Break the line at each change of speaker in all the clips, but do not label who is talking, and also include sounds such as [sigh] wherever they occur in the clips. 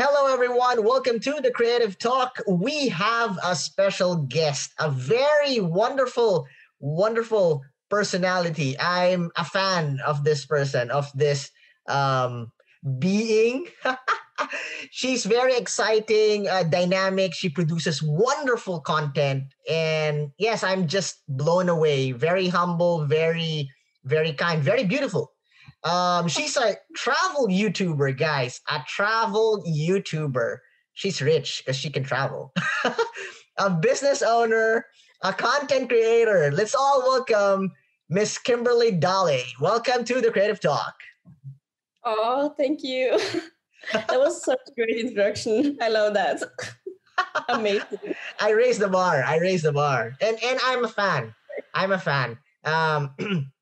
Hello, everyone. Welcome to the Creative Talk. We have a special guest, a very wonderful, wonderful personality. I'm a fan of this person, of this um, being. [laughs] She's very exciting, uh, dynamic. She produces wonderful content. And yes, I'm just blown away. Very humble, very, very kind, very beautiful. Um, she's a travel YouTuber, guys. A travel YouTuber. She's rich because she can travel. [laughs] a business owner, a content creator. Let's all welcome Miss Kimberly Dahle. Welcome to the Creative Talk.
Oh, thank you. [laughs] that was such a great introduction. I love that. [laughs] Amazing.
I raised the bar. I raised the bar. And and I'm a fan. I'm a fan. Um [clears throat]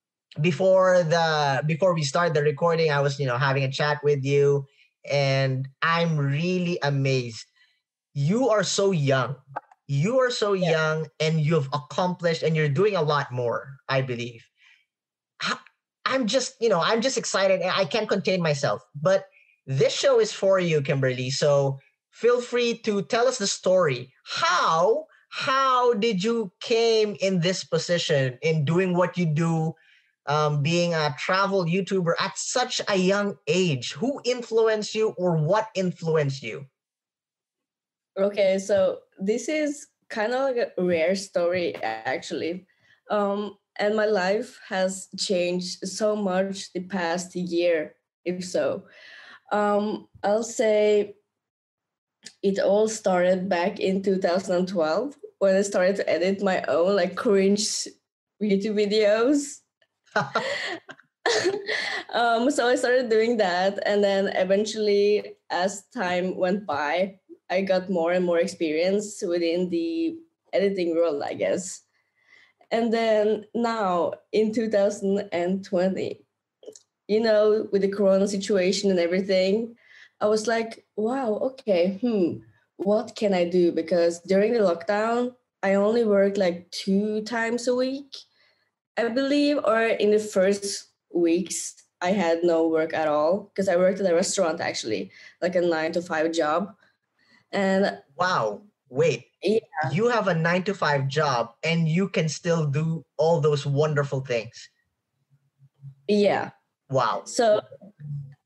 before the before we start the recording, I was, you know, having a chat with you and I'm really amazed. You are so young. You are so yeah. young and you've accomplished and you're doing a lot more, I believe. I'm just, you know, I'm just excited. And I can't contain myself. But this show is for you, Kimberly. So feel free to tell us the story. How how did you came in this position in doing what you do, um, being a travel YouTuber at such a young age? Who influenced you, or what influenced you?
Okay, so this is kind of like a rare story, actually. Um, and my life has changed so much the past year, if so. Um, I'll say it all started back in 2012 when I started to edit my own like cringe YouTube videos. Um, so I started doing that, and then eventually, as time went by, I got more and more experience within the editing world, I guess. And then now in 2020, you know, with the corona situation and everything, I was like, wow, okay, hmm, what can I do? Because during the lockdown, I only worked like two times a week, I believe, or in the first weeks, I had no work at all because I worked at a restaurant actually, like a nine to five job. And
wow, wait, yeah. you have a nine to five job and you can still do all those wonderful things.
Yeah.
Wow.
So,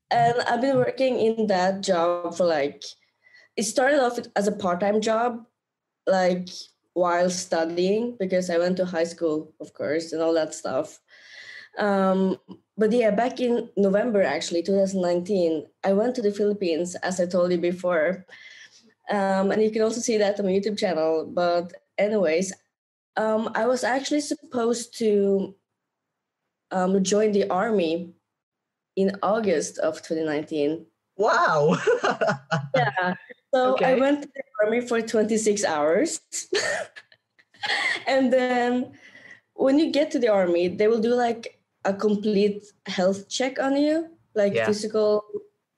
and I've been working in that job for like, it started off as a part time job, like while studying, because I went to high school, of course, and all that stuff. Um, but yeah, back in November, actually, 2019, I went to the Philippines, as I told you before. Um, and you can also see that on my YouTube channel. But, anyways, um, I was actually supposed to um, join the army in August of 2019.
Wow. [laughs]
yeah. So okay. I went to the army for 26 hours. [laughs] and then when you get to the army, they will do like a complete health check on you, like yeah. physical,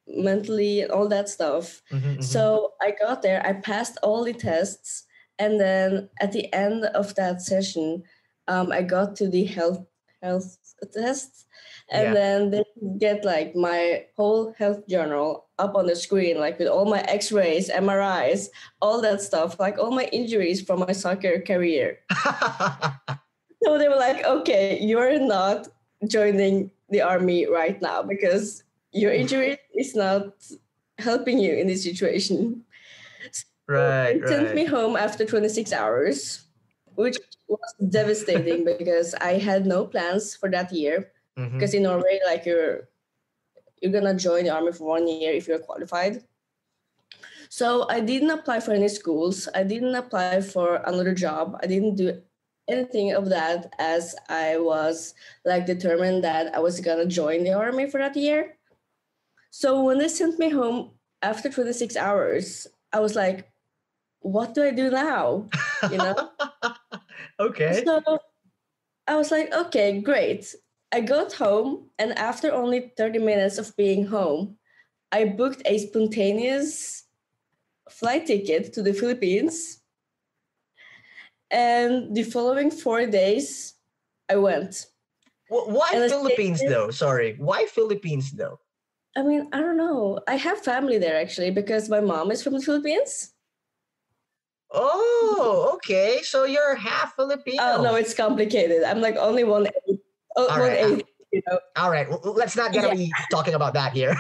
mentally, all that stuff. Mm-hmm, mm-hmm. So I got there, I passed all the tests. And then at the end of that session, um, I got to the health health test and yeah. then they get like my whole health journal up on the screen like with all my x-rays mris all that stuff like all my injuries from my soccer career. [laughs] So they were like okay you're not joining the army right now because your injury is not helping you in this situation.
So right
they sent me home after 26 hours which was devastating [laughs] because i had no plans for that year. Mm-hmm. because in Norway, like you're you're gonna join the army for one year if you're qualified. So I didn't apply for any schools. I didn't apply for another job. I didn't do anything of that as I was like determined that I was gonna join the army for that year. So when they sent me home after 26 hours, I was like, what do I do now? You know? [laughs]
okay.
So I was like, okay, great. I got home, and after only 30 minutes of being home, I booked a spontaneous flight ticket to the Philippines. And the following four days, I went.
Well, why and Philippines though? Sorry, why Philippines though?
I mean, I don't know. I have family there actually because my mom is from the Philippines.
Oh, okay. So you're half Filipino.
Oh no, it's complicated. I'm like only one. Oh, All right. Eighth,
you know. All right. Well, let's not get yeah. be talking about that here.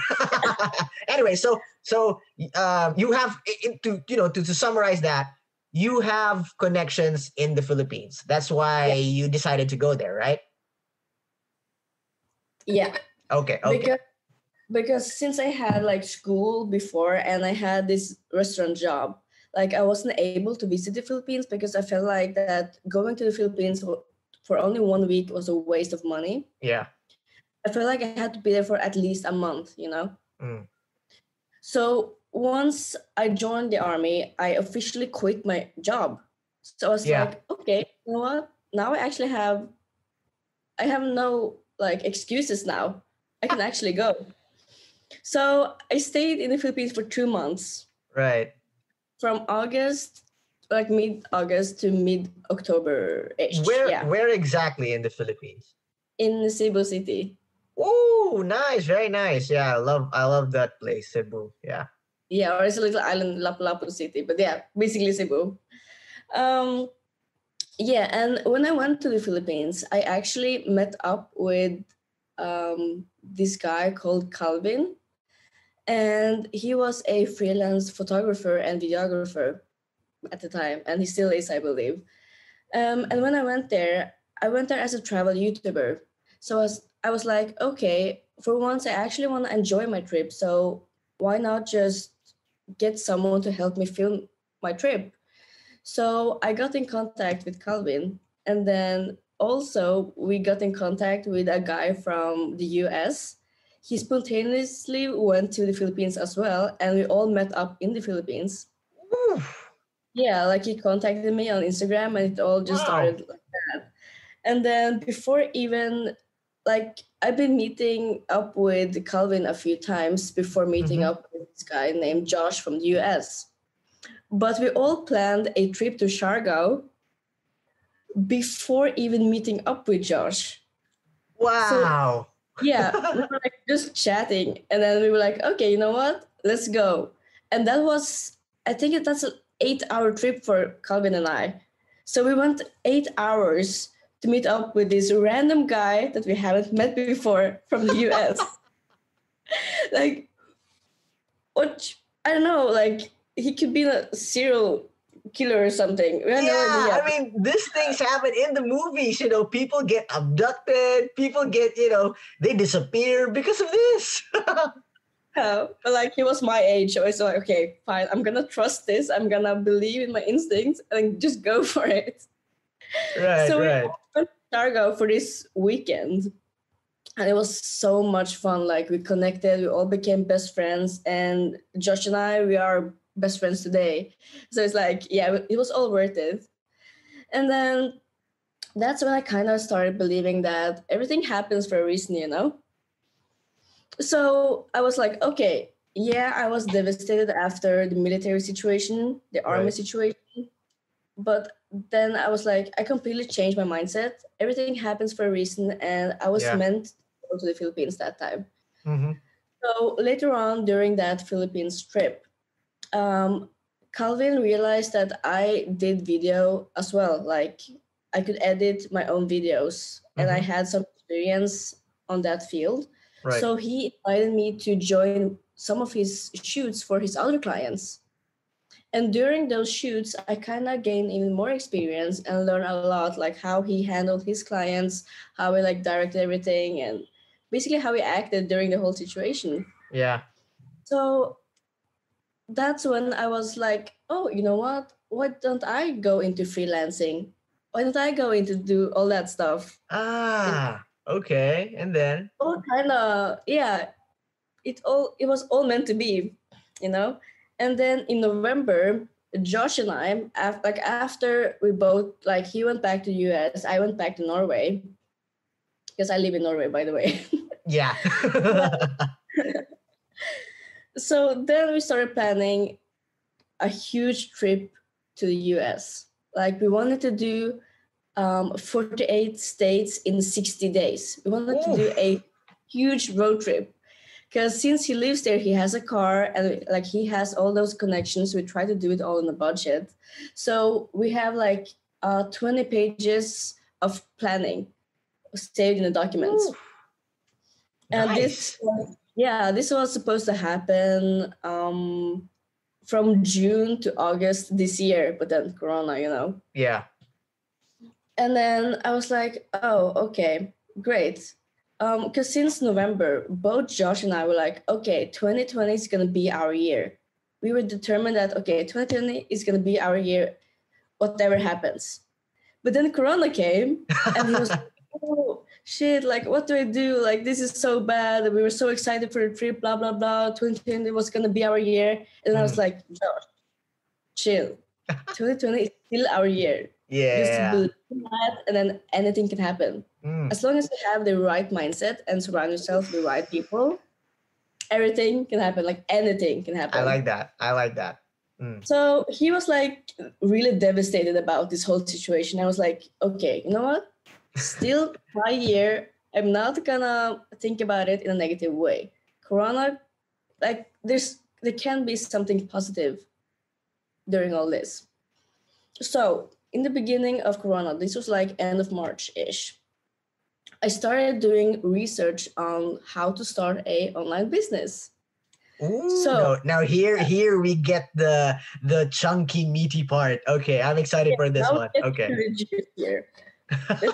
[laughs] anyway, so so um, you have to you know to, to summarize that you have connections in the Philippines. That's why you decided to go there, right?
Yeah.
Okay. Okay.
Because, because since I had like school before and I had this restaurant job, like I wasn't able to visit the Philippines because I felt like that going to the Philippines for only one week was a waste of money.
Yeah.
I felt like I had to be there for at least a month, you know? Mm. So once I joined the army, I officially quit my job. So I was yeah. like, okay, you know what? Now I actually have I have no like excuses now. I can actually go. So I stayed in the Philippines for two months.
Right
from August, like mid August to mid October.
Where yeah. where exactly in the Philippines?
In Cebu City.
Oh, nice, very nice. Yeah, I love I love that place, Cebu. Yeah.
Yeah, or it's a little island, Lapu-Lapu City, but yeah, basically Cebu. Um, yeah, and when I went to the Philippines, I actually met up with um, this guy called Calvin and he was a freelance photographer and videographer at the time and he still is i believe. Um, and when i went there i went there as a travel youtuber. So I was, I was like okay for once i actually want to enjoy my trip so why not just get someone to help me film my trip? So i got in contact with calvin and then also we got in contact with a guy from the us he spontaneously went to the Philippines as well, and we all met up in the Philippines. Yeah, like he contacted me on Instagram, and it all just wow. started like that. And then before even like I've been meeting up with Calvin a few times before meeting mm-hmm. up with this guy named Josh from the US. But we all planned a trip to Siargao before even meeting up with Josh.
Wow.
So yeah, we [laughs] were like just chatting, and then we were like, okay, you know what? Let's go. And that was, I think it that's an eight-hour trip for Calvin and I. So we went eight hours to meet up with this random guy that we haven't met before from the US. [laughs] like, what? I don't know. Like, he could be a serial killer or something.
Yeah, no. I mean, these things happen in the movies. You know, people get abducted. People get, you know, they disappear because of this. [laughs]
but like he was my age, so I was like, okay, fine. I'm gonna trust this. I'm gonna believe in my instincts and just go [laughs] for it.
Right, so right. we went
to Siargao for this weekend. And it was so much fun. Like we connected, we all became best friends. And Josh and I, we are best friends today. So it's like, yeah, it was all worth it. And then that's when I kind of started believing that everything happens for a reason, you know? So I was like, okay, yeah, I was devastated after the military situation, the army right. situation. But then I was like, I completely changed my mindset. Everything happens for a reason. And I was yeah. meant to go to the Philippines that time. Mm-hmm. So later on during that Philippines trip, um, Calvin realized that I did video as well. Like I could edit my own videos, mm-hmm. and I mm-hmm. had some experience on that field. Right. So he invited me to join some of his shoots for his other clients. And during those shoots, I kind of gained even more experience and learned a lot, like how he handled his clients, how he like directed everything, and basically how he acted during the whole situation.
Yeah.
So that's when I was like, oh, you know what? Why don't I go into freelancing? Why don't I go into do all that stuff?
Ah, okay. And then
all kind of yeah, it all it was all meant to be, you know. And then in November, Josh and I, after, like after we both like he went back to the US, I went back to Norway because I live in Norway, by the way. [laughs]
Yeah. [laughs]
so then we started planning a huge trip to the US. Like we wanted to do um, 48 states in 60 days. We wanted Ooh. to do a huge road trip because since he lives there, he has a car and like he has all those connections. We try to do it all in a budget. So we have like uh, 20 pages of planning saved in the documents. Ooh. And nice. this, yeah, this was supposed to happen um, from June to August this year, but then Corona, you know.
Yeah.
And then I was like, oh, okay, great because um, since November, both Josh and I were like, okay, 2020 is gonna be our year. We were determined that okay, 2020 is gonna be our year, whatever happens. But then Corona came, [laughs] and he was like, oh shit, like what do I do? Like this is so bad. We were so excited for the trip, blah blah blah. 2020 was gonna be our year, and. I was mm. like, Josh, chill. [laughs] 2020 is still our year.
Yeah. Just believe
that, and then anything can happen. Mm. As long as you have the right mindset and surround yourself with the right people, everything can happen. Like anything can happen.
I like that. I like that.
Mm. So he was like really devastated about this whole situation. I was like, okay, you know what? Still [laughs] my year. I'm not gonna think about it in a negative way. Corona, like there's there can be something positive during all this. So in the beginning of Corona, this was like end of March ish. I started doing research on how to start a online business.
Ooh, so no, now here here we get the the chunky meaty part. Okay, I'm excited yeah, for this one. Okay. Here. [laughs]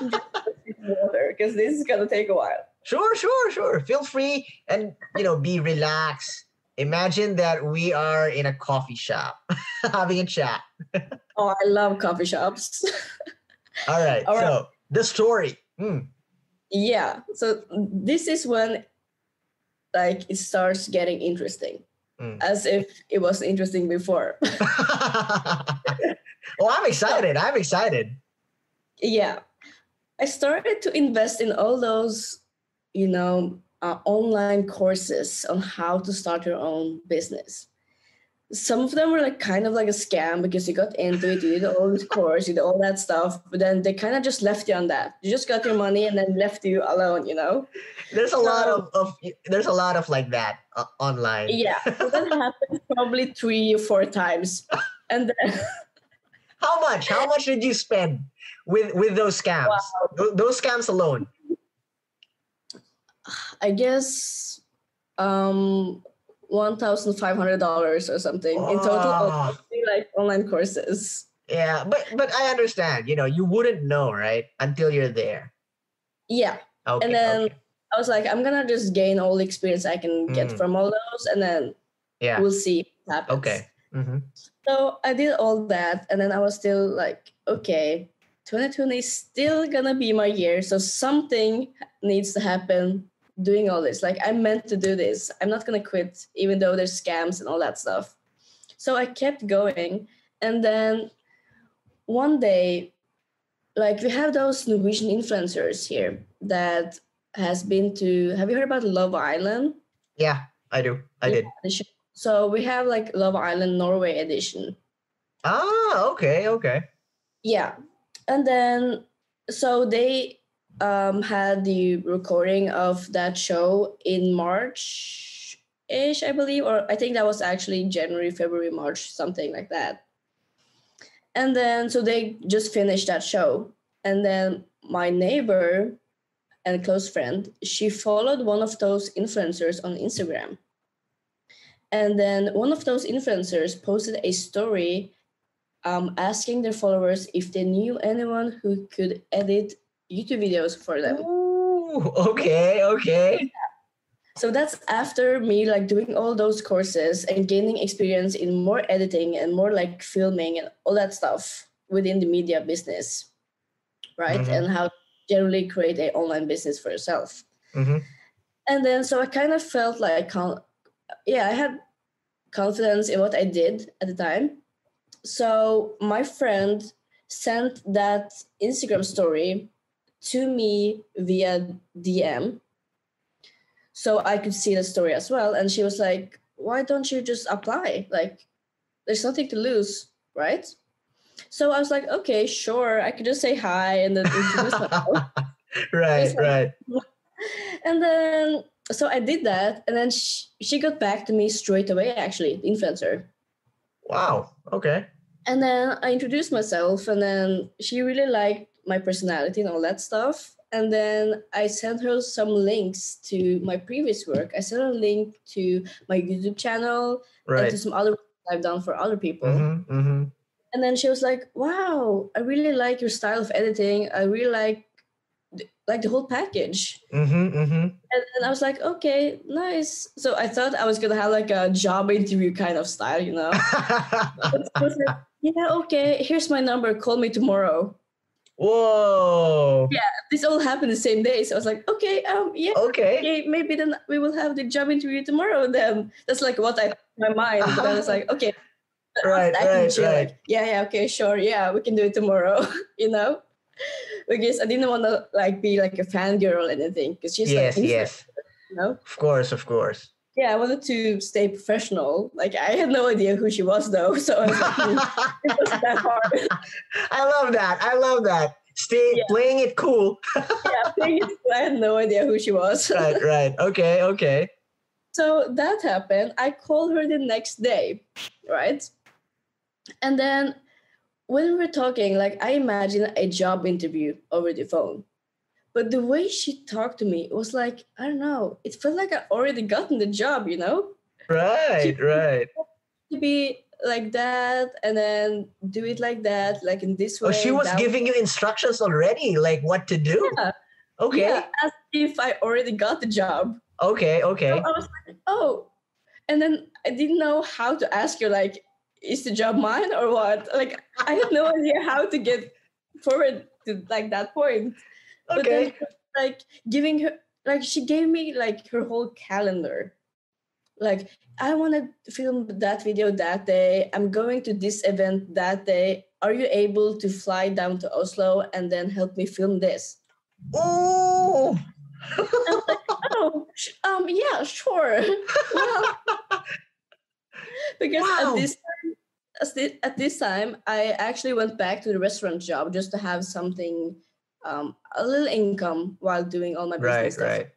water because this is gonna take a while.
Sure, sure, sure. Feel free and you know be relaxed. Imagine that we are in a coffee shop [laughs] having a chat.
oh, I love coffee shops. [laughs]
All right. All right. So the story. Hmm
yeah so this is when like it starts getting interesting mm. as if it was interesting before [laughs]
oh i'm excited i'm excited
yeah i started to invest in all those you know uh, online courses on how to start your own business some of them were like kind of like a scam because you got into it, you did all this course, you did all that stuff, but then they kind of just left you on that. You just got your money and then left you alone, you know.
There's a so, lot of, of there's a lot of like that uh, online.
Yeah, so that [laughs] happened probably three or four times, and then.
How much? How much did you spend with with those scams? Wow. those scams alone.
I guess um one thousand five hundred dollars or something oh. in total, like online courses.
Yeah, but but I understand. You know, you wouldn't know, right, until you're there.
Yeah. Okay, and then okay. I was like, I'm gonna just gain all the experience I can get mm. from all those, and then yeah, we'll see what happens.
Okay. Mm-hmm.
So I did all that, and then I was still like, okay, 2020 is still gonna be my year, so something needs to happen doing all this. Like I'm meant to do this. I'm not gonna quit, even though there's scams and all that stuff. So I kept going. And then one day, like we have those Norwegian influencers here that has been to have you heard about Love Island?
Yeah, I do. I did.
So we have like Love Island Norway edition.
Ah, okay, okay.
Yeah. And then so they um, had the recording of that show in March ish, I believe, or I think that was actually January, February, March, something like that. And then, so they just finished that show. And then my neighbor and close friend, she followed one of those influencers on Instagram. And then one of those influencers posted a story um, asking their followers if they knew anyone who could edit YouTube videos for them.
Ooh, okay, okay.
So that's after me like doing all those courses and gaining experience in more editing and more like filming and all that stuff within the media business, right? Mm-hmm. And how generally create an online business for yourself. Mm-hmm. And then so I kind of felt like, I can't, yeah, I had confidence in what I did at the time. So my friend sent that Instagram story to me via DM. So I could see the story as well. And she was like, why don't you just apply? Like, there's nothing to lose, right? So I was like, okay, sure. I could just say hi and then introduce myself. [laughs]
right, right. [laughs]
And then so I did that, and then she, she got back to me straight away. Actually, the influencer.
Wow. Okay.
And then I introduced myself, and then she really liked my personality and all that stuff. And then I sent her some links to my previous work. I sent a link to my YouTube channel right. and to some other I've done for other people. Mm-hmm, mm-hmm. And then she was like, "Wow, I really like your style of editing. I really like like the whole package." Mm-hmm, mm-hmm. and then I was like, "Okay, nice." So I thought I was gonna have like a job interview kind of style, you know. [laughs] like, yeah, okay. Here's my number. Call me tomorrow.
Whoa.
Yeah, this all happened the same day. So I was like, okay, um, yeah,
okay,
okay maybe then we will have the job interview tomorrow. Then that's like what I my mind. But I was like, [laughs] okay,
right, right, right.
yeah, yeah, okay, sure, yeah, we can do it tomorrow. [laughs] you know, because I didn't want to like be like a fangirl or anything. Because she's
yes,
like,
yes,
you know,
of course, of course.
Yeah, I wanted to stay professional. Like I had no idea who she was though, so I was like, hmm, [laughs] it wasn't that hard.
I love that. I love that. Stay yeah. playing it cool.
yeah, playing it cool. I had no idea who she was. [laughs]
right, right. Okay, okay.
So that happened. I called her the next day, right? And then when we were talking, like I imagine a job interview over the phone. But the way she talked to me was like, I don't know, it felt like I already gotten the job, you know?
Right, she, right.
To be like that and then do it like that, like in this way.
Oh, she was giving way. you instructions already, like what to do.
Yeah.
Okay. Yeah,
as if I already got the job.
Okay, okay. So
I was like, oh. And then I didn't know how to ask you, like, is the job mine or what? Like, I had no idea how to get forward to like that point.
Okay.
Then, like giving her, like she gave me like her whole calendar. Like, I want to film that video that day. I'm going to this event that day. Are you able to fly down to Oslo and then help me film this?
Oh,
like, oh, um, yeah, sure. well, because wow. at this time, at this time, I actually went back to the restaurant job just to have something, um, a little income while doing all my business
right,
stuff.
Right,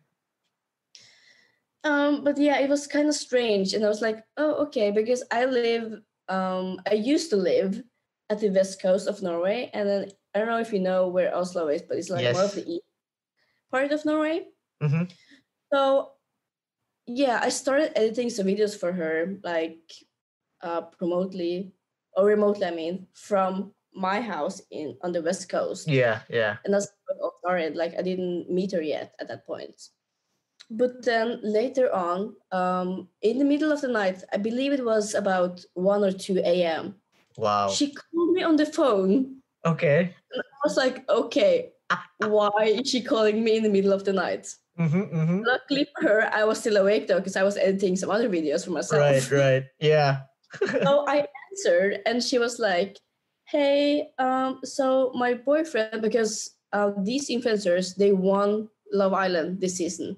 Um, but yeah, it was kind of strange, and I was like, oh, okay, because I live, um, I used to live at the west coast of Norway, and then I don't know if you know where Oslo is, but it's like yes. more of the east part of Norway. Mm-hmm. So yeah, I started editing some videos for her, like uh, remotely or remotely. I mean, from my house in on the west coast.
Yeah, yeah.
And that's all started. Like I didn't meet her yet at that point. But then later on, um, in the middle of the night, I believe it was about one or two a.m.
Wow.
She called me on the phone.
Okay.
And I was like, okay, why is she calling me in the middle of the night?
Mm-hmm, mm-hmm.
Luckily for her, I was still awake though because I was editing some other videos for myself.
Right, right, yeah. [laughs]
so I answered, and she was like, "Hey, um, so my boyfriend, because uh, these influencers they won Love Island this season.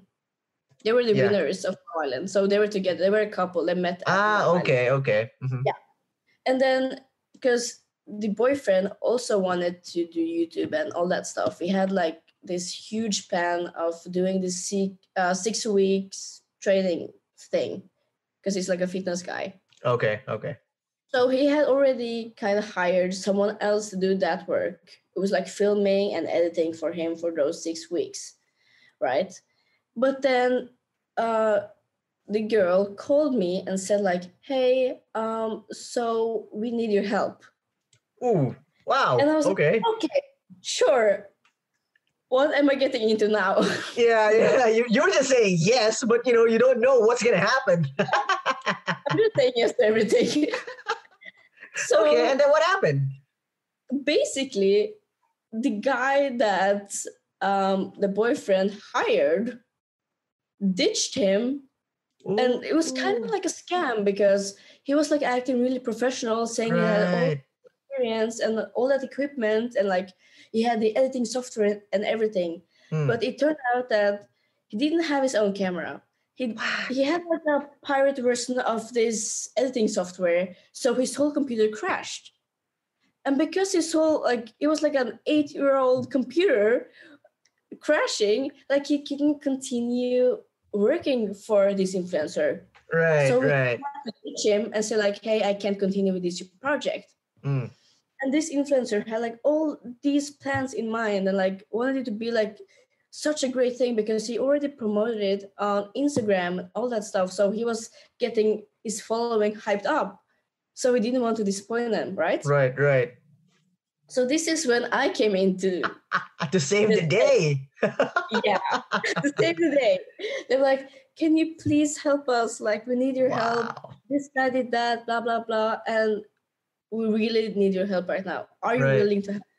They were the yeah. winners of Love Island, so they were together. They were a couple. They met.
Ah, okay, Island. okay. Mm-hmm.
Yeah, and then because the boyfriend also wanted to do YouTube and all that stuff. We had like this huge plan of doing this six, uh, six weeks training thing because he's like a fitness guy.
Okay, okay.
So he had already kind of hired someone else to do that work. It was like filming and editing for him for those six weeks, right? But then uh, the girl called me and said like, "Hey, um, so we need your help."
Ooh, wow. And I was okay.
like, "Okay, sure." what am I getting into now? [laughs]
yeah, yeah. You, you're just saying yes, but you know, you don't know what's gonna happen. [laughs]
I'm just saying yes to everything. [laughs]
so okay, and then what happened?
Basically, the guy that um, the boyfriend hired ditched him Ooh. and it was kind of like a scam because he was like acting really professional saying right. he had all experience and all that equipment and like he had the editing software and everything. Mm. But it turned out that he didn't have his own camera. He [sighs] he had like a pirate version of this editing software, so his whole computer crashed. And because his whole like it was like an eight-year-old computer crashing, like he couldn't continue working for this influencer.
Right, so we right.
reach him and say like, "Hey, I can't continue with this project." Mm. And this influencer had like all these plans in mind and like wanted it to be like such a great thing because he already promoted it on Instagram, all that stuff. So he was getting his following hyped up. So we didn't want to disappoint them, right?
Right, right.
So this is when I came into
to [laughs] to save the, the day. [laughs]
yeah, to save the day. They're like, "Can you please help us? Like, we need your wow. help. This guy did that, blah blah blah, and we really need your help right now. Are you right. willing to help us?"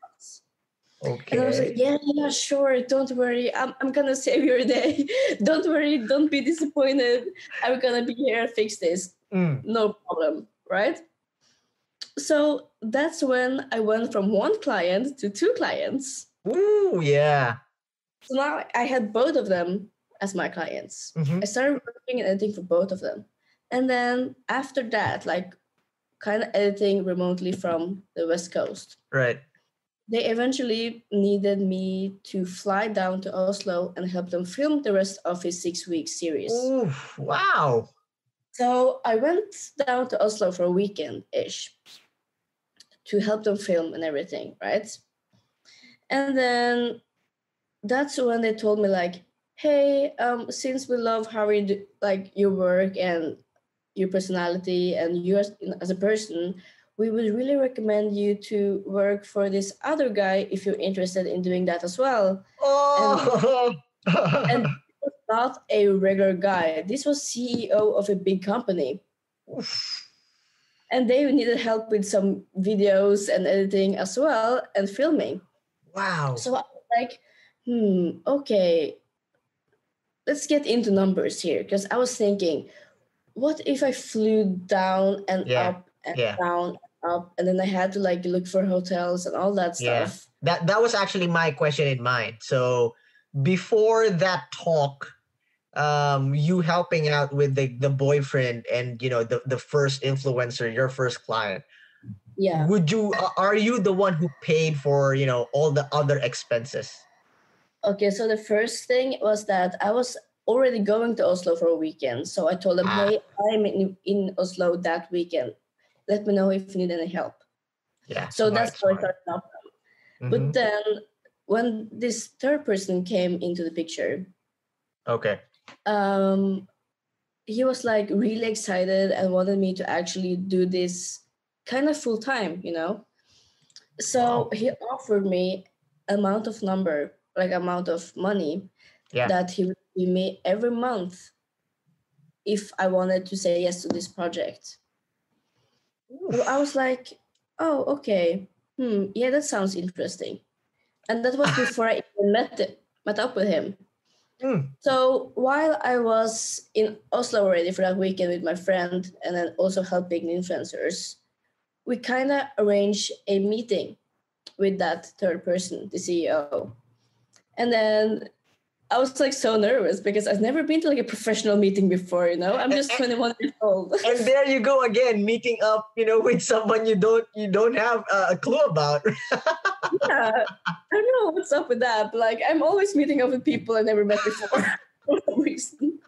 Okay.
And I was like, "Yeah, yeah, sure. Don't worry. I'm I'm gonna save your day. [laughs] don't worry. Don't be disappointed. I'm gonna be here. And fix this. Mm. No problem. Right." so that's when I went from one client to two clients.
Ooh, yeah.
So now I had both of them as my clients. Mm-hmm. I started working and editing for both of them. And then after that, like kind of editing remotely from the West Coast.
Right.
They eventually needed me to fly down to Oslo and help them film the rest of his six week series.
Ooh, wow.
So I went down to Oslo for a weekend ish to help them film and everything, right? And then that's when they told me like, hey, um, since we love how you do, like your work and your personality and you as, as a person, we would really recommend you to work for this other guy if you're interested in doing that as well.
Oh.
And, and not a regular guy. This was CEO of a big company. Oof and they needed help with some videos and editing as well and filming.
Wow.
So I was like, hmm, okay, let's get into numbers here because I was thinking, what if I flew down and yeah. up and yeah. down up, and then I had to like look for hotels and all that stuff. Yeah.
That that was actually my question in mind. So before that talk um you helping out with the the boyfriend and you know the the first influencer your first client
yeah
would you are you the one who paid for you know all the other expenses
okay so the first thing was that i was already going to oslo for a weekend so i told them ah. hey i'm in, in oslo that weekend let me know if you need any help
yeah
so smart, that's how i started off mm-hmm. but then when this third person came into the picture
okay
um, he was like really excited and wanted me to actually do this kind of full time, you know. So wow. he offered me amount of number, like amount of money yeah. that he would give me every month if I wanted to say yes to this project. I was like, oh, okay. Hmm, yeah, that sounds interesting. And that was [laughs] before I even met, met up with him. Mm. So while I was in Oslo already for that weekend with my friend and then also helping influencers, we kind of arranged a meeting with that third person, the CEO. And then I was like so nervous because I've never been to like a professional meeting before, you know. I'm just 21 years old. [laughs]
And there you go again, meeting up, you know, with someone you don't you don't have a clue about. [laughs]
yeah, I don't know what's up with that. But like, I'm always meeting up with people I never met before [laughs] for some reason.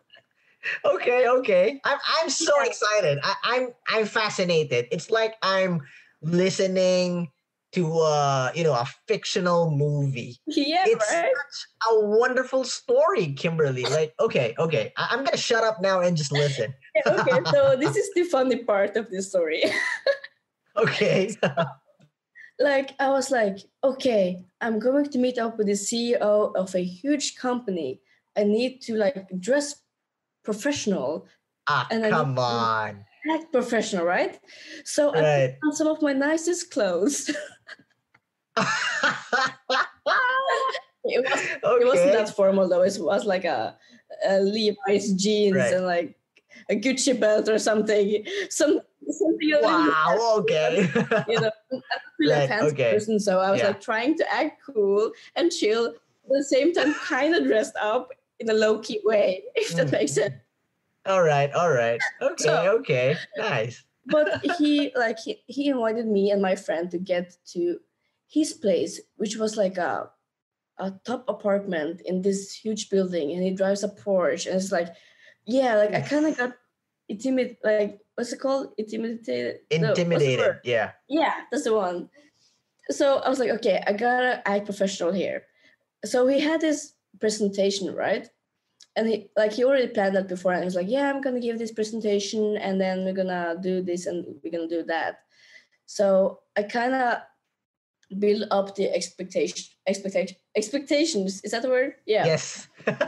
Okay, okay. I'm I'm so yeah. excited. I, I'm I'm fascinated. It's like I'm listening to uh you know a fictional movie. [laughs]
Yeah
it's
right?
such a wonderful story kimberly. Like okay okay. I- am gonna shut up now and just listen. [laughs]
Yeah, okay. So this is the funny part of the story. [laughs]
Okay.
Like i was like okay i'm going to meet up with the ceo of a huge company. I need to like dress professional.
Ah and come on
act professional right so right. i put on some of my nicest clothes [laughs] [laughs] it, was, okay. it wasn't that formal though. It was like a, a Levi's jeans right. and like a Gucci belt or something. Some something.
Wow. Okay. [laughs]
you know, I'm a right, fancy okay. person, so I was yeah. like trying to act cool and chill at the same time, kind of dressed up in a low key way, if that mm. makes sense.
All right. All right. Okay. So, okay. Nice.
but he like he, he invited me and my friend to get to his place, which was like a a top apartment in this huge building and he drives a Porsche and it's like yeah like I kind of got intimidated like what's it called intimidated
intimidated no, yeah
yeah that's the one so I was like okay I gotta act professional here so he had this presentation right and he like he already planned that before and he was like yeah I'm gonna give this presentation and then we're gonna do this and we're gonna do that. So I kind of build up the expectation expectation expectations is that the word?
Yeah. Yes. [laughs]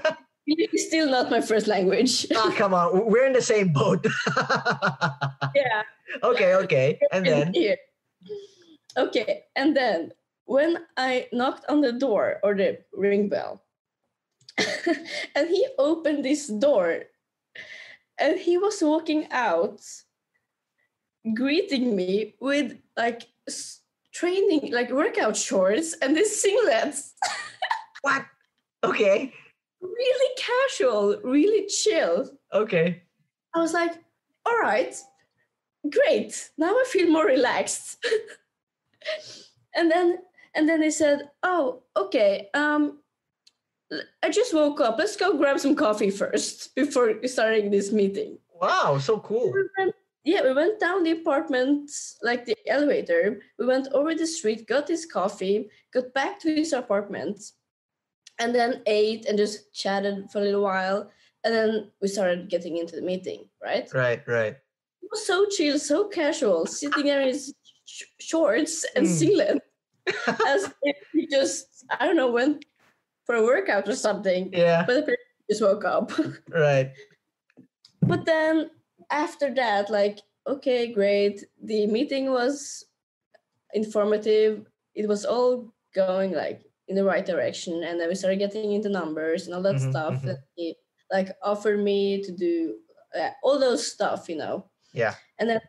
It's still not my first language. [laughs]
Ah come on we're in the same boat. [laughs]
Yeah.
Okay okay and then?
Okay and then when i knocked on the door or the ring bell [laughs] and he opened this door and he was walking out greeting me with like training like workout shorts and this singlets. [laughs]
what? Okay.
Really casual, really chill.
Okay.
I was like, all right, great. Now I feel more relaxed. [laughs] and then and then they said, oh, okay. Um, I just woke up. Let's go grab some coffee first [laughs] before starting this meeting.
Wow, so cool
yeah, we went down the apartment, like the elevator. We went over the street, got his coffee, got back to his apartment, and then ate and just chatted for a little while. And then we started getting into the meeting, right?
Right, right.
It was so chill, so casual, sitting there in his sh- shorts and mm. singlet, [laughs] as if he just, I don't know, went for a workout or something.
Yeah.
But apparently just woke up. [laughs]
right.
But then after that, like, okay, great. The meeting was informative. It was all going like in the right direction. And then we started getting into numbers and all that mm-hmm, stuff. Mm-hmm. And he like offered me to do uh, all those stuff, you know.
Yeah.
And then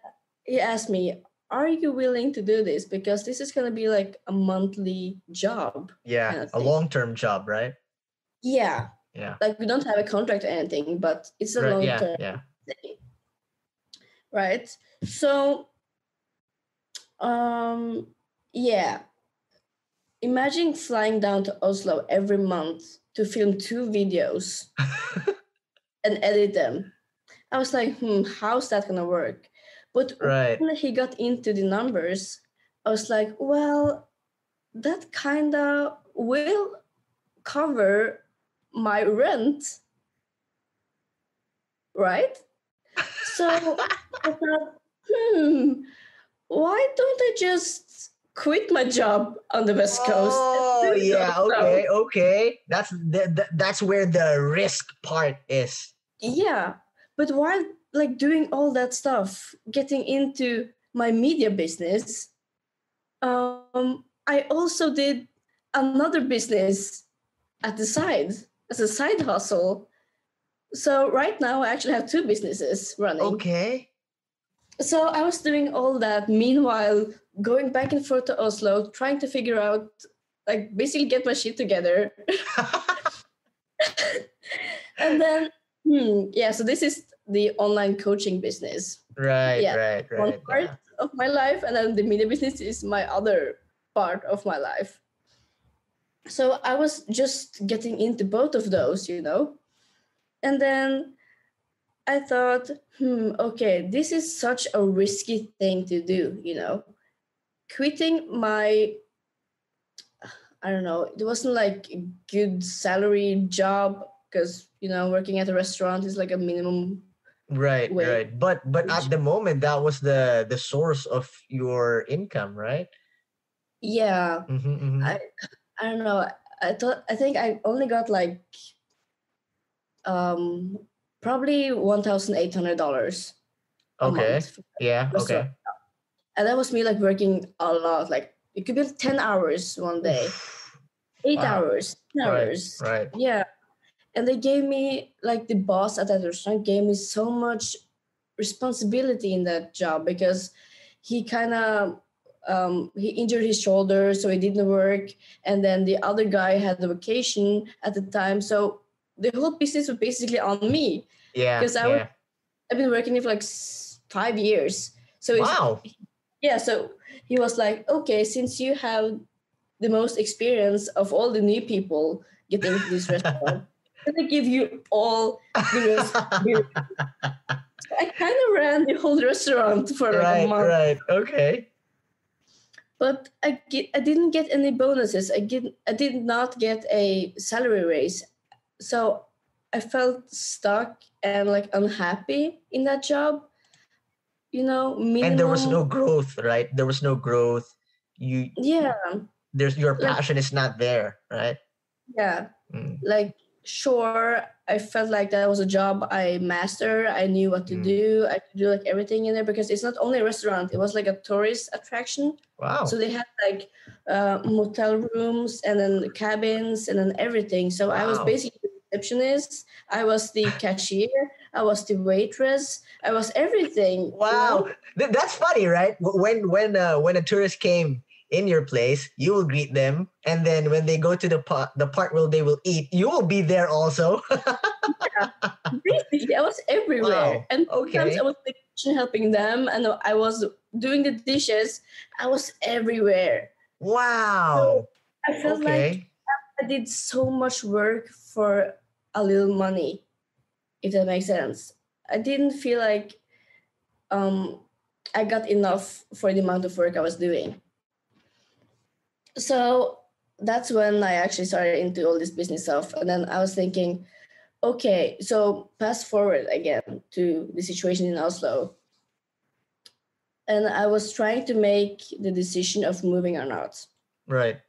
he asked me, are you willing to do this? Because this is going to be like a monthly job.
Yeah. Kind of a long term job, right?
Yeah.
Yeah.
Like we don't have a contract or anything, but it's a right, long term.
Yeah. yeah. Thing
right? So, um, yeah. Imagine flying down to Oslo every month to film two videos [laughs] and edit them. I was like, hmm, how's that gonna work? But
right.
when he got into the numbers, I was like, well, that kinda will cover my rent, right? So I [laughs] thought, hmm, why don't I just quit my job on the West Coast?
Oh yeah, okay, okay. That's the, the, that's where the risk part is.
Yeah, but while like doing all that stuff, getting into my media business, um, I also did another business at the side as a side hustle so right now I actually have two businesses running.
Okay.
So I was doing all that meanwhile going back and forth to Oslo, trying to figure out like basically get my shit together. [laughs] [laughs] and then hmm, yeah, so this is the online coaching business.
Right, yeah, right, right.
One part yeah. of my life, and then the media business is my other part of my life. So I was just getting into both of those, you know. And then I thought, hmm, okay, this is such a risky thing to do, you know. Quitting my I don't know, it wasn't like a good salary job because you know, working at a restaurant is like a minimum
Right, right. But but at the moment that was the the source of your income, right?
Yeah. Mm-hmm, mm-hmm. I I don't know. I thought I think I only got like um, probably one thousand eight hundred dollars.
Okay. Yeah. Okay.
And that was me like working a lot. Like it could be ten hours one day, eight wow. hours, 10
right,
hours.
Right.
Yeah. And they gave me like the boss at that restaurant gave me so much responsibility in that job because he kind of um, he injured his shoulder, so he didn't work. And then the other guy had the vacation at the time, so the whole business was basically on me.
Yeah.
Because I yeah. I've been working here for like five years. So
wow.
Yeah. So he was like, okay, since you have the most experience of all the new people getting into this [laughs] restaurant. They give you all the [laughs] so I kind of ran the whole restaurant for like
right,
a month.
Right. Okay.
But I get, I didn't get any bonuses. I get I did not get a salary raise. So I felt stuck and like unhappy in that job. You know,
minimum. and there was no growth, right? There was no growth. You
yeah.
There's your passion like, is not there, right?
Yeah, mm. like sure i felt like that was a job i mastered i knew what to mm. do i could do like everything in there because it's not only a restaurant it was like a tourist attraction
wow
so they had like uh, motel rooms and then cabins and then everything so wow. i was basically the receptionist i was the [laughs] cashier i was the waitress i was everything
wow you know? that's funny right when when uh, when a tourist came in your place, you will greet them, and then when they go to the part, the part where they will eat, you will be there also.
yeah, [laughs] basically, I was everywhere, wow. and okay. sometimes I was in the kitchen helping them, and I was doing the dishes. I was everywhere.
Wow!
So I felt okay. like I did so much work for a little money, if that makes sense. I didn't feel like um, I got enough for the amount of work I was doing so that's when I actually started into all this business stuff. And then I was thinking, okay, so fast forward again to the situation in Oslo. And I was trying to make the decision of moving or not.
Right.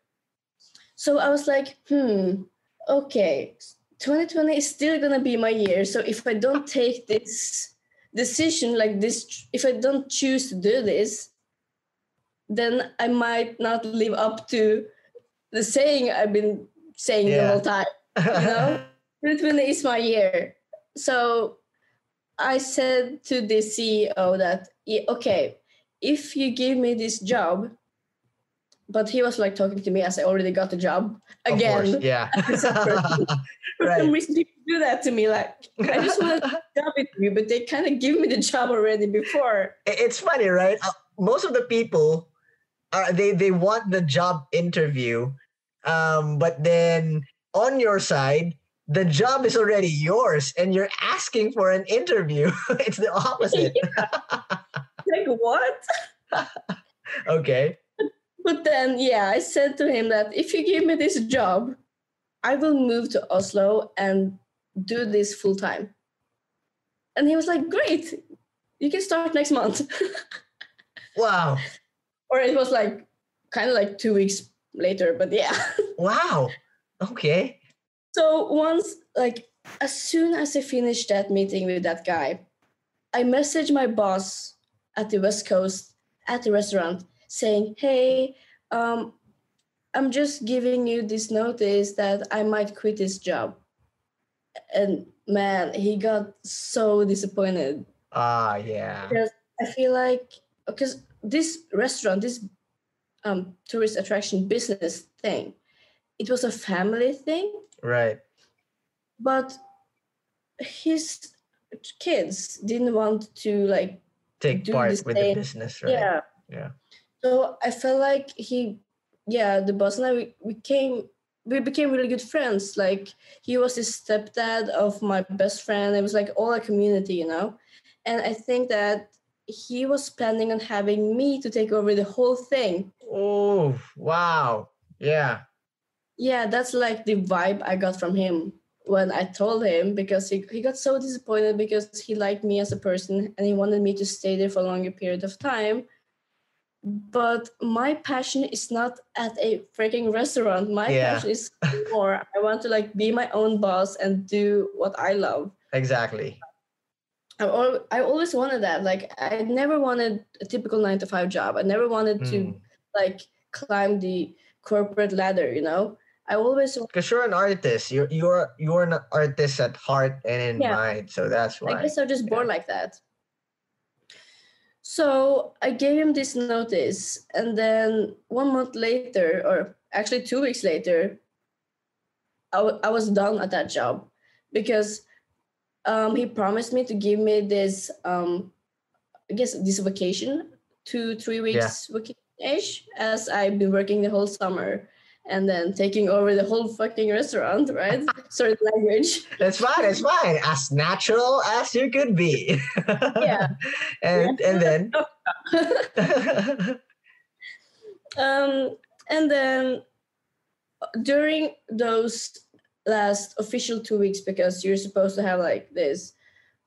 So I was like, hmm, okay, 2020 is still gonna be my year. So if I don't take this decision like this, if I don't choose to do this, then I might not live up to the saying I've been saying yeah. the whole time. You know, [laughs] 2020 is my year. So I said to the CEO that, okay, if you give me this job, but he was like talking to me as I already got the job again.
Course, yeah. [laughs]
For [laughs] right. some reason, people do that to me. Like, I just want a job with you, but they kind of give me the job already before.
It's funny, right? Uh, most of the people uh, they they want the job interview, um, but then on your side, the job is already yours, and you're asking for an interview. [laughs] it's the opposite. [laughs]
like what? [laughs]
okay.
But then, yeah, I said to him that if you give me this job, I will move to Oslo and do this full time. And he was like, Great, you can start next month.
wow
or it was like kind of like two weeks later but yeah. [laughs]
Wow. Okay.
So once like as soon as i finished that meeting with that guy i messaged my boss at the west coast at the restaurant saying hey um, i'm just giving you this notice that i might quit this job. And man he got so disappointed.
Ah uh, yeah.
Because i feel like because this restaurant, this um, tourist attraction business thing, it was a family thing.
Right.
But his kids didn't want to like
take part with the business, right?
Yeah.
Yeah.
So I felt like he, yeah, the boss and I, we, we came, we became really good friends. Like he was the stepdad of my best friend. It was like all a community, you know. And I think that he was planning on having me to take over the whole thing.
Oh, wow. Yeah.
Yeah, that's like the vibe I got from him when I told him because he, he got so disappointed because he liked me as a person and he wanted me to stay there for a longer period of time. But my passion is not at a freaking restaurant. My yeah. passion is more. I want to like be my own boss and do what I love.
Exactly.
I, I always wanted that. Like I never wanted a typical nine to five job. I never wanted mm. to hmm. like climb the corporate ladder. You know, I always
because you're an artist. You're you're you're an artist at heart and in yeah. mind. So that's why.
I guess I'm just yeah. born like that. So I gave him this notice, and then one month later, or actually two weeks later, I, w- I was done at that job because um, he promised me to give me this, um, I guess, this vacation, two, three weeks yeah. vacation ish, as I've been working the whole summer. and then taking over the whole fucking restaurant, right? [laughs] Sorry, language.
That's fine. It's fine. As natural as you could be. [laughs]
yeah. [laughs]
and and then.
um, and then during those last official two weeks, because you're supposed to have like this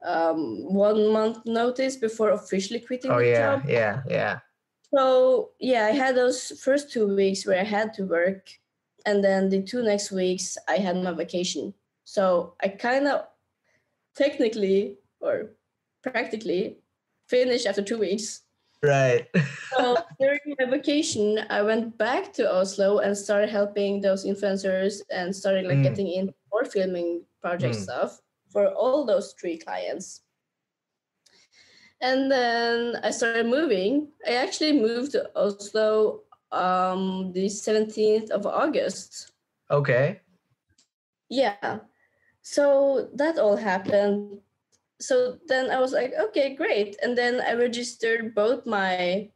um, one month notice before officially quitting
oh,
the
yeah,
job.
yeah, yeah.
So yeah, I had those first two weeks where I had to work, and then the two next weeks I had my vacation. So I kind of technically or practically finished after two weeks.
Right.
so during my vacation, I went back to Oslo and started helping those influencers and started like mm. getting in more filming project mm. stuff for all those three clients. And then I started moving. I actually moved to Oslo um, the 17th of August.
Okay.
Yeah. So that all happened. So then I was like, okay, great. And then I registered both my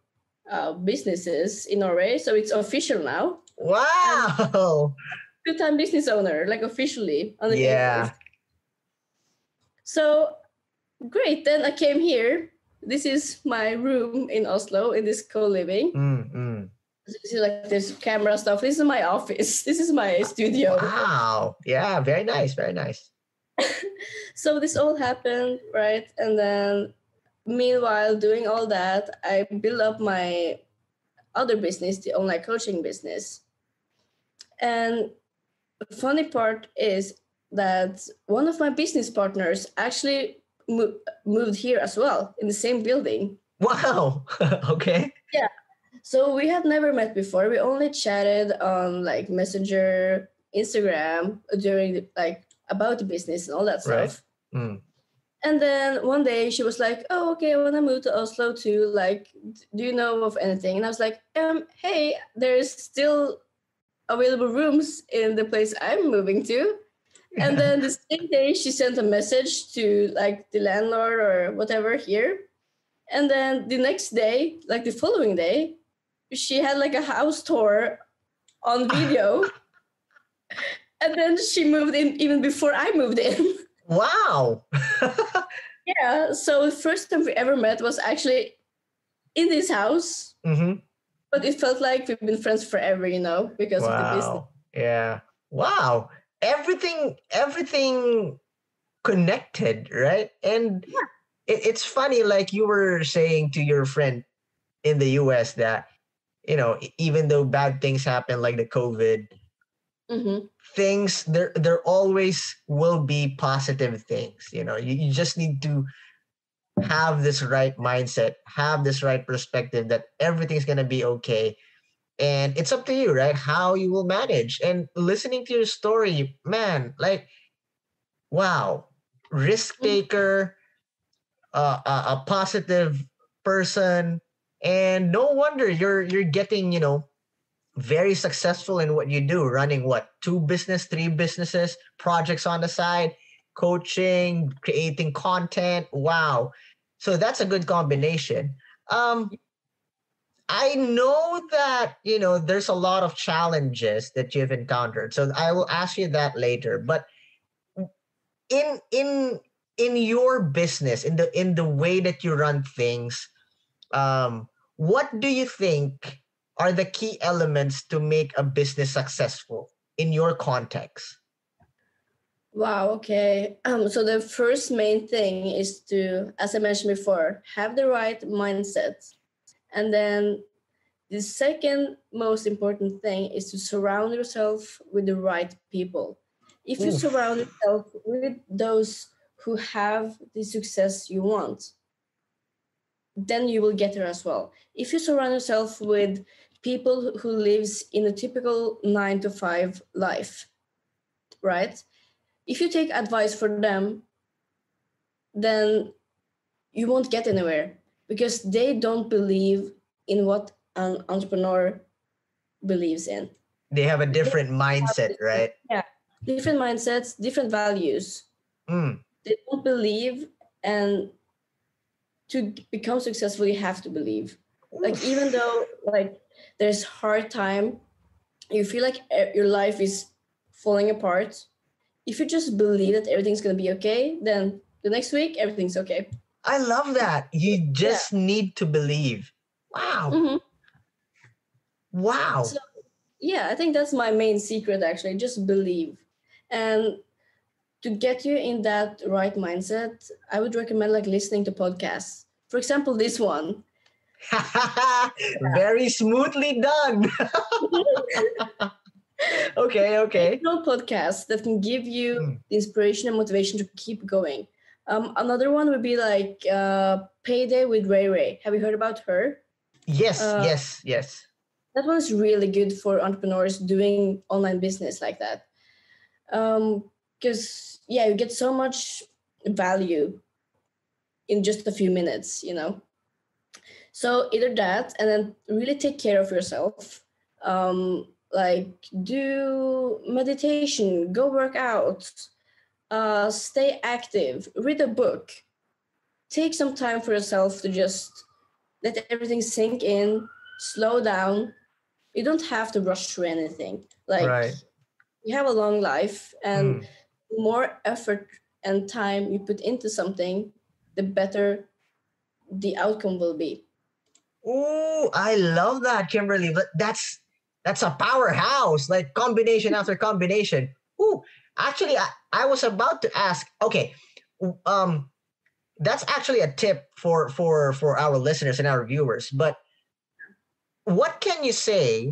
uh, businesses in Norway. So it's official now.
Wow. [laughs]
Two time business owner, like officially
on the Yeah.
So great. Then I came here. This is my room in Oslo in this co-living.
Mm, mm.
This is like this camera stuff. This is my office. [laughs] This is my studio.
Wow. Yeah, very nice. Very nice. [laughs]
so this all happened, right? And then meanwhile, doing all that, I built up my other business, the online coaching business. And the funny part is that one of my business partners actually mo- moved here as well in the same building.
Wow. [laughs] okay.
Yeah. So we had never met before. We only chatted on like Messenger, Instagram during the, like about the business and all that stuff.
Right. Mm.
And then one day she was like, "Oh, okay, I want to move to Oslo too. Like, do you know of anything?" And I was like, "Um, hey, there's still available rooms in the place I'm moving to." and then the [laughs] same day she sent a message to like the landlord or whatever here and then the next day like the following day she had like a house tour on [laughs] video and then she moved in even before i moved in.
Wow. [laughs]
Yeah so the first time we ever met was actually in this house.
Mm-hmm.
but it felt like we've been friends forever you know because wow. of the business.
Yeah. Wow. Everything everything connected right? And yeah. it, it's funny like you were saying to your friend in the us that you know even though bad things happen like the covid
mm-hmm.
things there there always will be positive things you know? You, you just need to have this right mindset have this right perspective that everything's going to be okay. And it's up to you right? How you will manage. And listening to your story man like wow. Risk mm. taker uh, a, a positive person. And no wonder you're you're getting you know very successful in what you do running what two business three businesses projects on the side coaching creating content wow so that's a good combination um I know that you know there's a lot of challenges that you've encountered. So I will ask you that later. But in in in your business, in the in the way that you run things, um, what do you think are the key elements to make a business successful in your context?
Wow, okay. Um, so the first main thing is to, as I mentioned before, have the right mindset and then the second most important thing is to surround yourself with the right people. If you Oof. surround yourself with those who have the success you want, then you will get there as well. If you surround yourself with people who lives in a typical 9 to 5 life, right? If you take advice from them, then you won't get anywhere because they don't believe in what an entrepreneur believes in.
They have a different mindset, right?
Yeah, different mindsets, different values.
Mm.
They don't believe, and to become successful, you have to believe. Like even though like there's hard time you feel like your life is falling apart, if you just believe that everything's going to be okay, then the next week everything's okay.
I love that. You just yeah. need to believe. Wow. Mm-hmm. Wow. So,
yeah, I think that's my main secret actually. Just believe. And to get you in that right mindset, I would recommend like listening to podcasts. For example, this one. [laughs]
Very smoothly done. [laughs] okay, okay.
No podcast that can give you mm. inspiration and motivation to keep going. Um, another one would be like uh, Payday with Ray Ray. Have you heard about her?
Yes, uh, yes, yes.
That one's really good for entrepreneurs doing online business like that. Because, um, yeah, you get so much value in just a few minutes, you know? So either that and then really take care of yourself. Um, like do meditation, go work out, uh, stay active, read a book, take some time for yourself to just let everything sink in, slow down. You don't have to rush through anything. Like right. you have a long life, and mm. the more effort and time you put into something, the better the outcome will be.
Oh, I love that, Kimberly. But that's that's a powerhouse, like combination after combination. Ooh, actually, I, I was about to ask. Okay, um, that's actually a tip for for for our listeners and our viewers. But what can you say?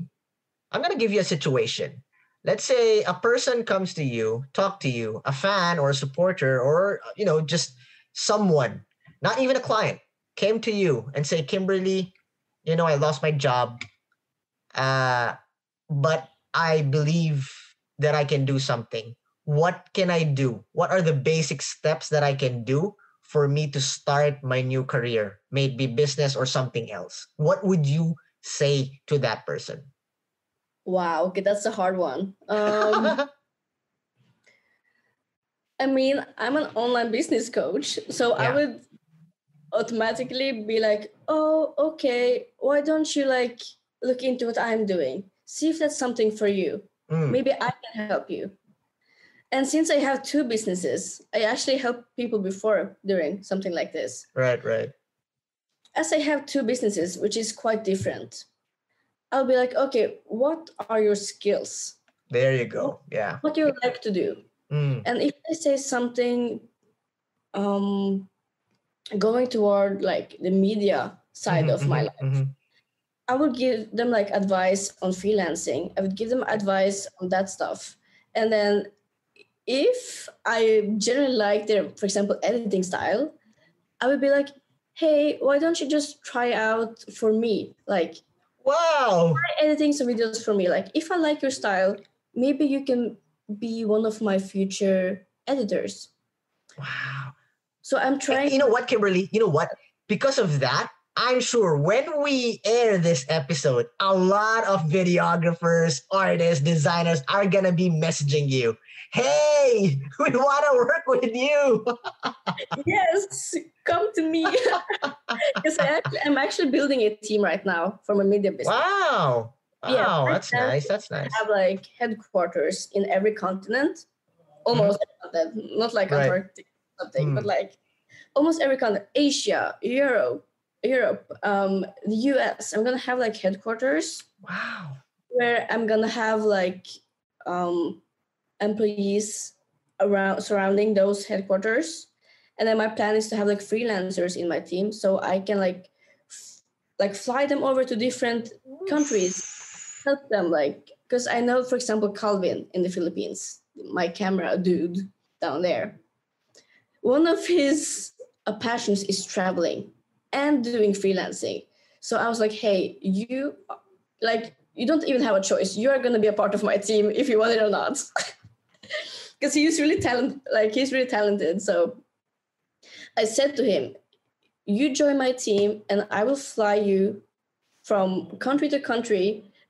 I'm gonna give you a situation. Let's say a person comes to you, talk to you, a fan or a supporter, or you know, just someone, not even a client, came to you and say, Kimberly, you know, I lost my job. Uh, but I believe that I can do something. What can I do? What are the basic steps that I can do for me to start my new career, maybe business or something else? What would you say to that person?
Wow, okay, that's a hard one. Um, [laughs] I mean, I'm an online business coach, so yeah. I would automatically be like, "Oh, okay, why don't you like look into what I'm doing? See if that's something for you. Mm. Maybe I can help you." And since I have two businesses, I actually helped people before doing something like this.
Right, right.
As I have two businesses, which is quite different, I'll be like, okay, what are your skills?
There you go. Yeah.
What do you like to do? Mm. And if they say something um going toward like the media side mm-hmm, of my mm-hmm, life, mm-hmm. I would give them like advice on freelancing. I would give them advice on that stuff. And then if I generally like their, for example, editing style, I would be like, hey, why don't you just try out for me? Like,
wow,
try editing some videos for me. Like, if I like your style, maybe you can be one of my future editors.
Wow.
So I'm trying.
you know what, Kimberly? You know what? Because of that, I'm sure when we air this episode, a lot of videographers, artists, designers are gonna be messaging you hey, [laughs] we want to work with you. [laughs]
yes, come to me. [laughs] Because I'm actually building a team right now from a media business.
Wow. Wow, yeah, that's nice. That's nice.
I have like headquarters in every continent, almost mm-hmm. not like right. Antarctica something, mm. but like almost every continent. Asia, Europe, Europe, um, the US. I'm gonna have like headquarters.
Wow.
Where I'm gonna have like um employees around surrounding those headquarters and then my plan is to have like freelancers in my team so i can like f- like fly them over to different countries help them like because i know for example calvin in the philippines my camera dude down there one of his uh, passions is traveling and doing freelancing. So i was like hey you like you don't even have a choice. You are going to be a part of my team if you want it or not. [laughs] Because he's really talented like he's really talented. So i said to him you join my team and i will fly you from country to country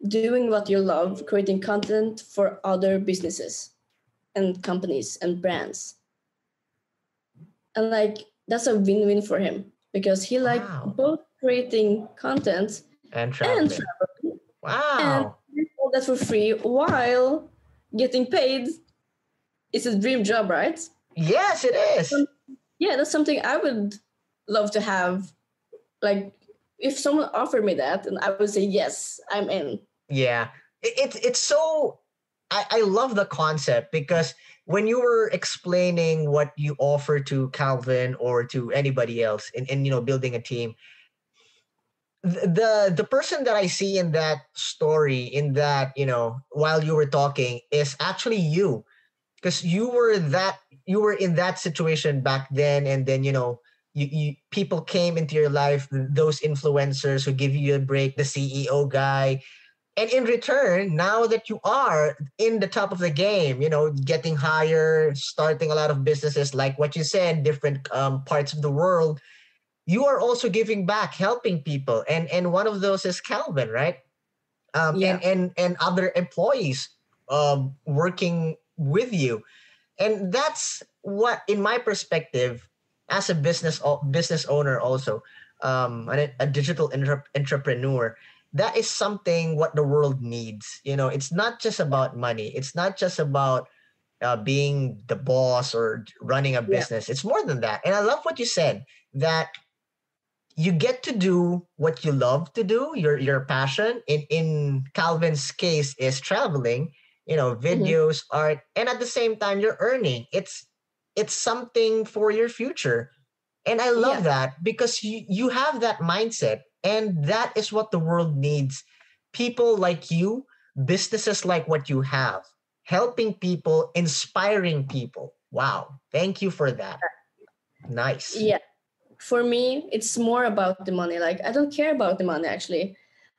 doing what you love creating content for other businesses and companies and brands and like that's a win-win for him because he like wow. both creating content
and traveling. And traveling. Wow.
And all that for free while getting paid. It's a dream job, right?
Yes, it is. Um,
yeah, that's something I would love to have. Like, if someone offered me that, and I would say yes, I'm in.
Yeah, it's it's so. I, I love the concept because when you were explaining what you offer to Calvin or to anybody else in, in you know building a team, the the person that I see in that story, in that you know, while you were talking, is actually you, because you were that you were in that situation back then, and then you know, you, you people came into your life, those influencers who give you a break, the CEO guy, and in return, now that you are in the top of the game, you know, getting higher, starting a lot of businesses, like what you said, different um, parts of the world you are also giving back, helping people, and and one of those is Calvin, right? Um, yeah. and and and other employees um, working with you, and that's what, in my perspective, as a business business owner, also um, a, a digital entrepreneur, that is something what the world needs. You know, it's not just about money. It's not just about uh, being the boss or running a business. Yeah. It's more than that. And I love what you said that you get to do what you love to do your your passion in in calvin's case is traveling you know mm-hmm. videos mm-hmm. art and at the same time you're earning it's it's something for your future and i love yeah. that because you you have that mindset and that is what the world needs. People like you businesses like what you have helping people inspiring people. Wow thank you for that. Nice.
Yeah for me it's more about the money. Like i don't care about the money actually.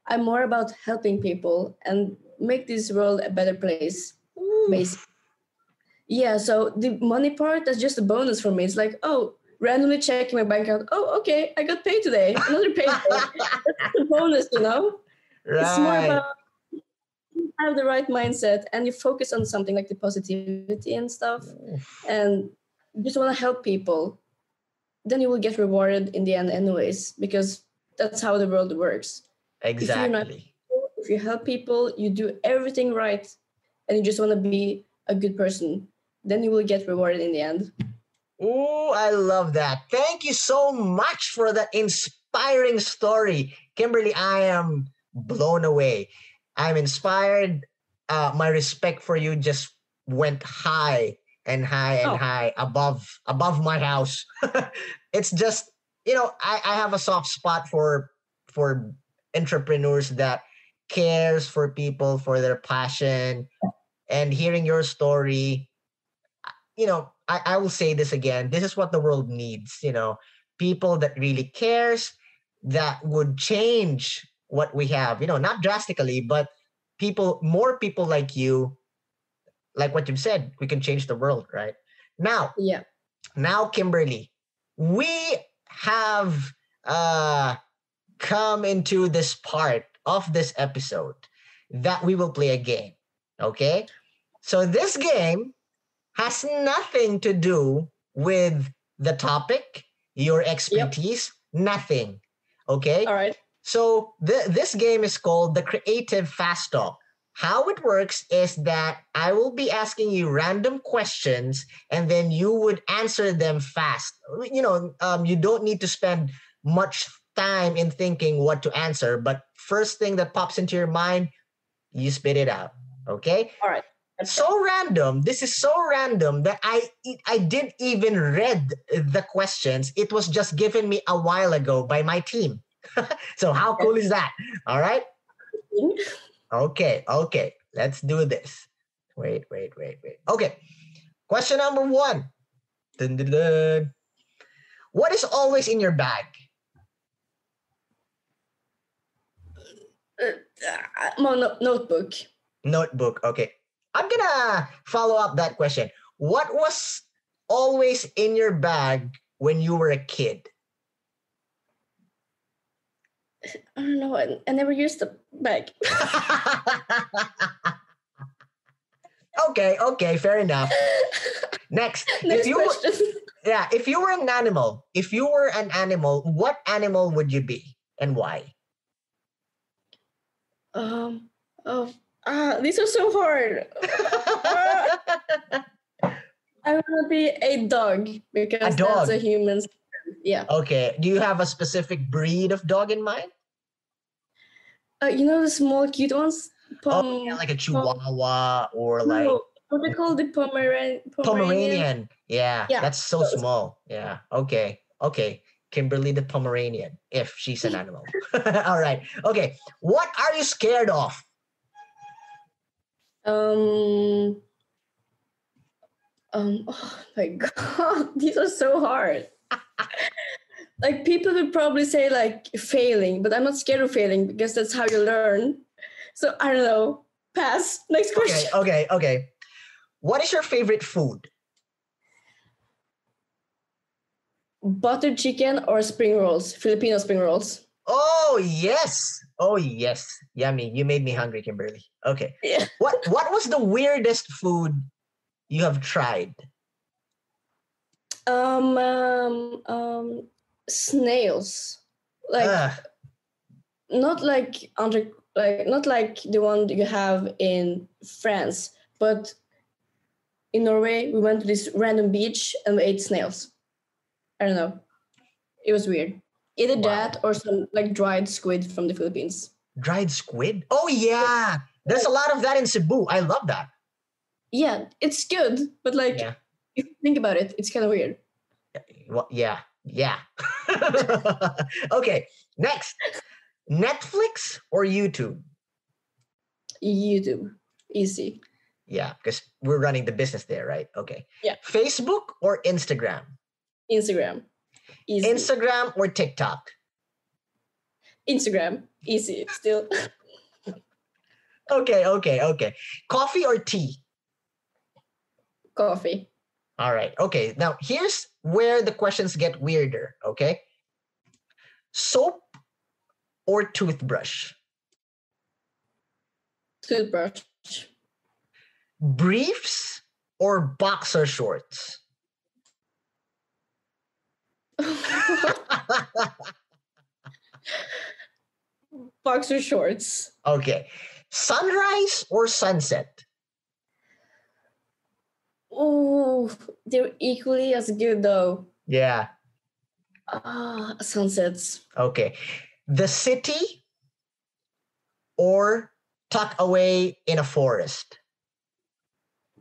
I'm more about helping people and make this world a better place basically. Yeah so the money part that's just a bonus for me. It's like oh randomly checking my bank account. Oh okay i got paid today. Another paycheck [laughs] that's a bonus you know? Right. it's more about have the right mindset and you focus on something like the positivity and stuff. And just want to help people. Then you will get rewarded in the end anyways because that's how the world works.
Exactly if, not,
if you help people you do everything right and you just want to be a good person then you will get rewarded in the end
oh i love that. Thank you so much for that inspiring story. Kimberly i am blown away. I'm inspired uh, my respect for you just went high and high and oh. high above above my house. [laughs] it's just you know I, I have a soft spot for for entrepreneurs that cares for people for their passion. And hearing your story you know I, I will say this again this is what the world needs you know people that really cares that would change what we have you know not drastically but people more people like you like what you've said, we can change the world, right? Now,
yeah.
Now, Kimberly, we have uh, come into this part of this episode that we will play a game. Okay, so this game has nothing to do with the topic, your expertise, yep. nothing. Okay.
All right.
So th- this game is called the Creative Fast Talk. How it works is that I will be asking you random questions and then you would answer them fast. You know, um, you don't need to spend much time in thinking what to answer, but first thing that pops into your mind, you spit it out. Okay?
All right.
So random. This is so random that I I didn't even read the questions. It was just given me a while ago by my team. [laughs] so how cool is that? All right. Okay, okay. Let's do this. Wait, wait, wait, wait. Okay. Question number one. Dun, dun, dun. What is always in your bag?
Uh, uh, no, notebook.
Notebook. Okay. I'm gonna follow up that question. What was always in your bag when you were a kid?
I don't know. I, I never used the bag. [laughs]
okay, okay, fair enough. Next,
Next
if you
question.
yeah, if you were an animal, if you were an animal, what animal would you be and why?
Um, oh, Ah, these are so hard. [laughs] I want to be a dog because a dog. that's a human. Yeah.
Okay. Do you have a specific breed of dog in mind?
Uh, you know the small cute ones?
Pom- oh, yeah, like a Chihuahua or like. No,
what they call the Pomeranian?
Pomeranian. Yeah, yeah, that's so small. Yeah. Okay. Okay. Kimberly the Pomeranian, if she's an [laughs] animal. [laughs] All right. Okay. What are you scared of?
Um. Um. [laughs] Oh my [laughs] god, these are so hard. [laughs] like people would probably say like failing, but I'm not scared of failing because that's how you learn. So I don't know. Pass. Next question.
Okay. Okay. Okay. What is your favorite food?
butter chicken or spring rolls, Filipino spring rolls.
Oh yes. Oh yes. Yummy. You made me hungry, Kimberly. Okay. [laughs] Yeah. What what was the weirdest food you have tried?
Um um um snails. Like uh. not like under like not like the one you have in France, but in Norway we went to this random beach and we ate snails. I don't know. It was weird. Either wow. that or some like dried squid from the Philippines.
Dried squid? Oh yeah. There's a lot of that in Cebu. I love that.
Yeah, it's good, but like yeah. if you think about it, it's kind of weird.
Well, yeah. Yeah. [laughs] okay, next. Netflix or YouTube?
YouTube. Easy.
Yeah, because we're running the business there, right? Okay.
Yeah.
Facebook or Instagram?
Instagram.
Easy. Instagram or TikTok?
Instagram. Easy. Still. [laughs]
okay, okay, okay. Coffee or tea?
Coffee.
All right. Okay. Now here's where the questions get weirder. Okay. Soap or toothbrush?
Toothbrush.
Briefs or boxer shorts? [laughs]
Boxer shorts.
Okay. Sunrise or sunset?
Oh, they're equally as good though.
Yeah.
Ah, uh, sunsets.
Okay. The city or tuck away in a forest?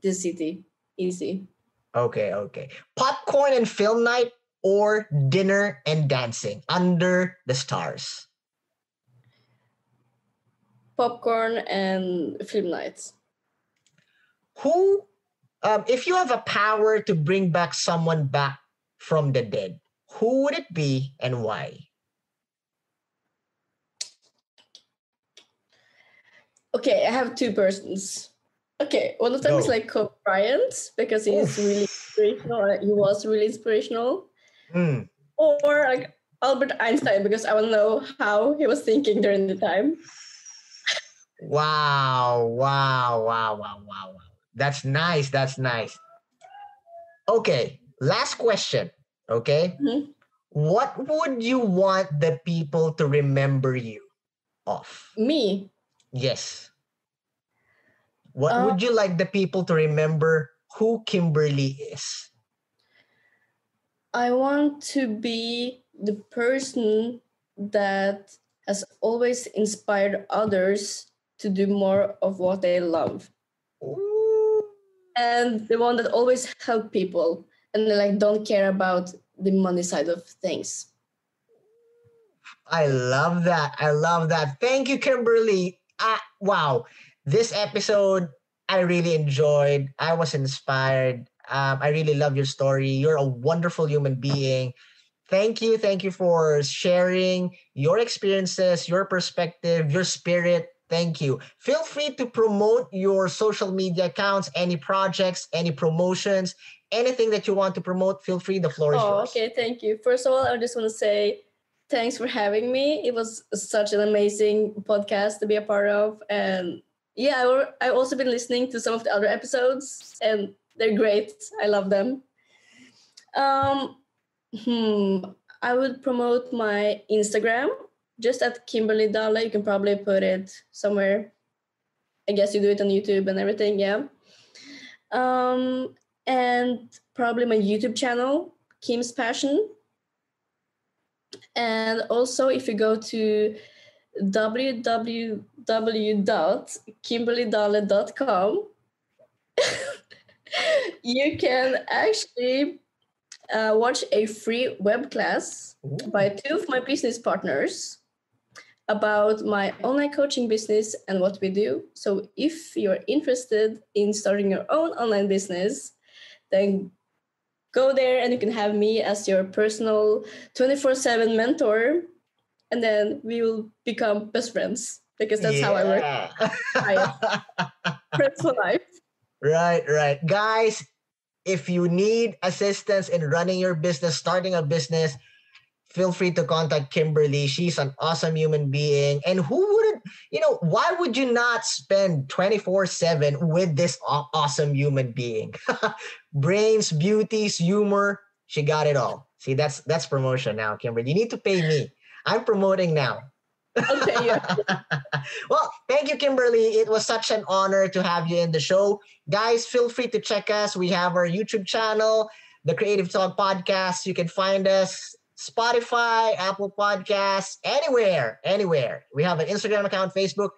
The city. Easy.
Okay, okay. Popcorn and film night or dinner and dancing under the stars?
Popcorn and film nights.
Who, um, if you have a power to bring back someone back from the dead, who would it be and why?
Okay, I have two persons. Okay, one of them Go. is like Kobe Bryant because he's really inspirational. He was really inspirational. Mm. Or like Albert Einstein because I want to know how he was thinking during the time.
Wow, wow, wow, wow, wow, wow. That's nice. That's nice. Okay, last question. Okay. Mm-hmm. What would you want the people to remember you of?
Me.
Yes. What uh, would you like the people to remember who Kimberly is?
I want to be the person that has always inspired others to do more of what they love. And the one that always help people and like don't care about the money side of things.
I love that. I love that. Thank you, Kimberly. Ah, wow. This episode I really enjoyed. I was inspired. Um, I really love your story. You're a wonderful human being. Thank you. Thank you for sharing your experiences, your perspective, your spirit. Thank you. Feel free to promote your social media accounts, any projects, any promotions, anything that you want to promote. Feel free. The floor is oh, yours.
Okay. Thank you. First of all, I just want to say thanks for having me. It was such an amazing podcast to be a part of. And yeah, I, I've also been listening to some of the other episodes and they're great. I love them. Um, hmm, I would promote my Instagram just at Kimberly Dahle. You can probably put it somewhere. I guess you do it on YouTube and everything. Yeah. Um, and probably my YouTube channel, Kim's Passion. And also, if you go to www.kimberlydahle.com, [laughs] you can actually uh, watch a free web class Ooh. by two of my business partners about my online coaching business and what we do. So if you're interested in starting your own online business, then go there and you can have me as your personal 24/7 mentor and then we will become best friends because that's yeah. how I work. friends for life.
Right, right. Guys, if you need assistance in running your business, starting a business, feel free to contact Kimberly. She's an awesome human being. And who wouldn't, you know, why would you not spend 24 7 with this awesome human being? [laughs] Brains, beauties, humor, she got it all. See, that's that's promotion now, Kimberly. You need to pay me. I'm promoting now. [laughs] well, thank you, Kimberly. It was such an honor to have you in the show. Guys, feel free to check us. We have our YouTube channel, the Creative Talk Podcast. You can find us Spotify, Apple Podcasts, anywhere, anywhere. We have an Instagram account, Facebook.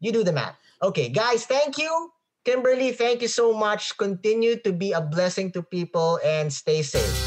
You do the math. Okay, guys, thank you. Kimberly, thank you so much. Continue to be a blessing to people and stay safe.